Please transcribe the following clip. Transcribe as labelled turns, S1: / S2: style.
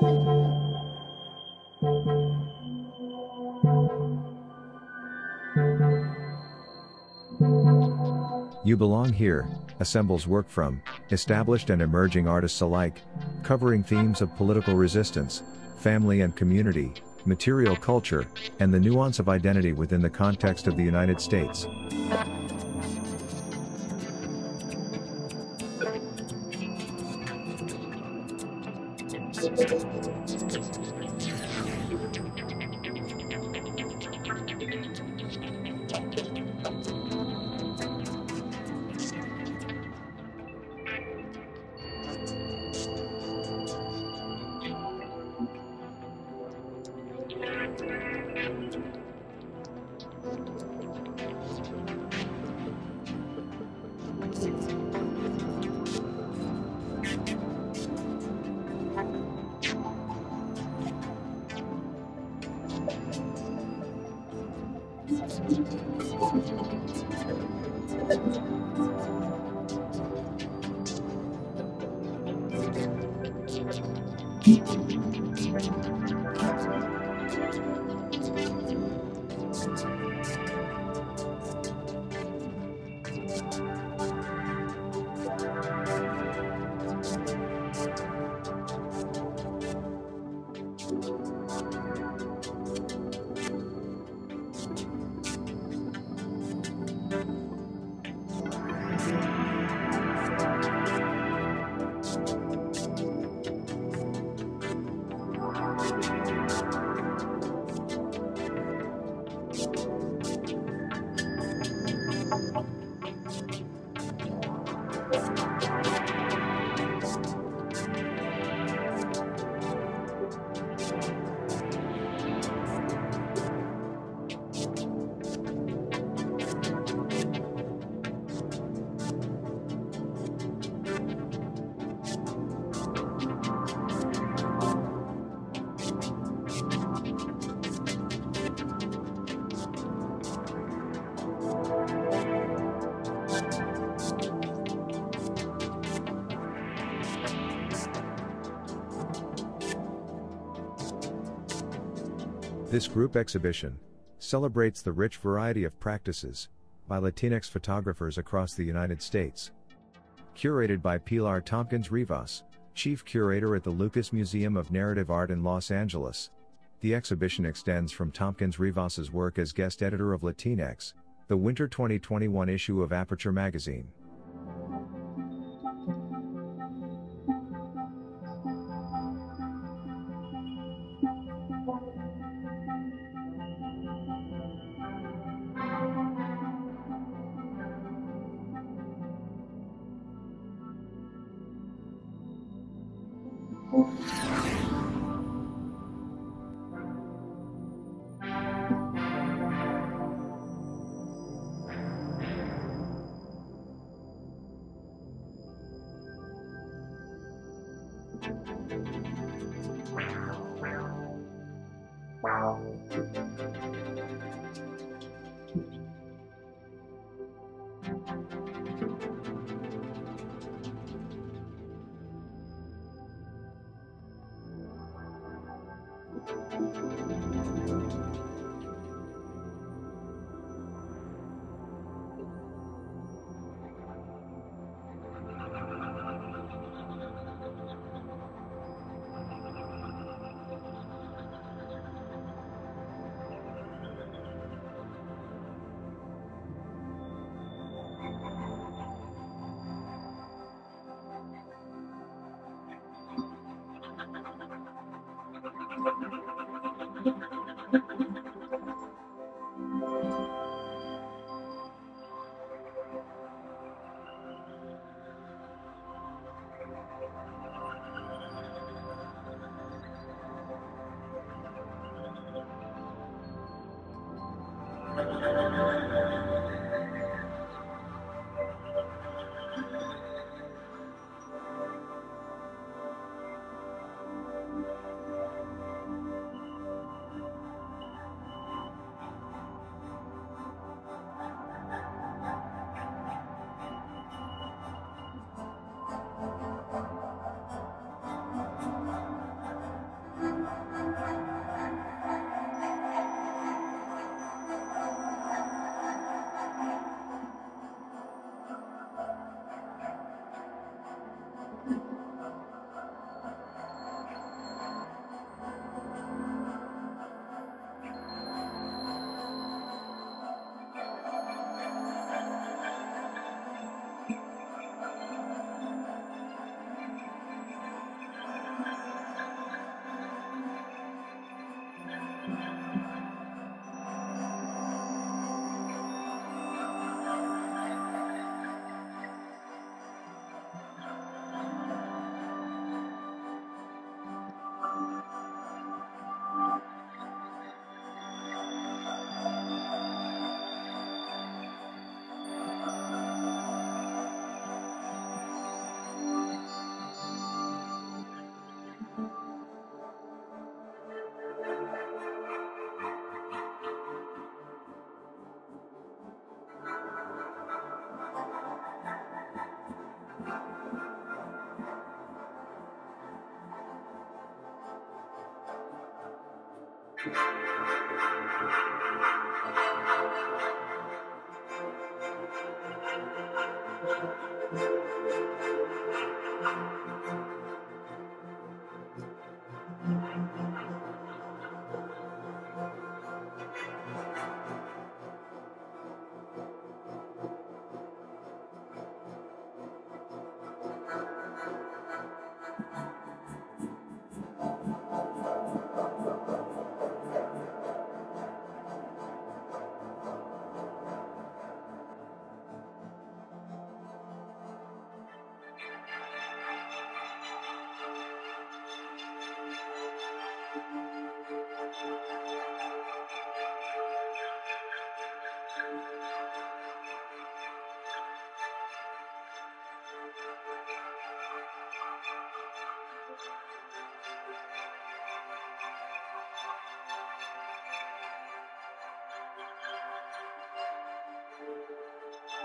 S1: You Belong Here assembles work from established and emerging artists alike, covering themes of political resistance, family and community, material culture, and the nuance of identity within the context of the United States. Thank you. This group exhibition celebrates the rich variety of practices by Latinx photographers across the United States. Curated by Pilar Tompkins Rivas, Chief Curator at the Lucas Museum of Narrative Art in Los Angeles. The exhibition extends from Tompkins Rivas's work as guest editor of Latinx, the winter 2021 issue of Aperture magazine. Wow. Thank you.